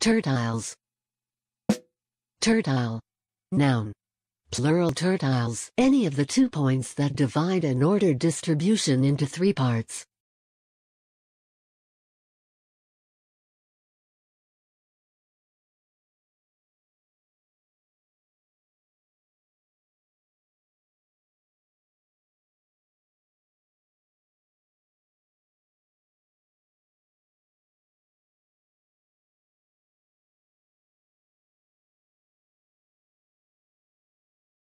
Tertiles. Tertile. Noun. Plural tertiles, any of the two points that divide an ordered distribution into three parts.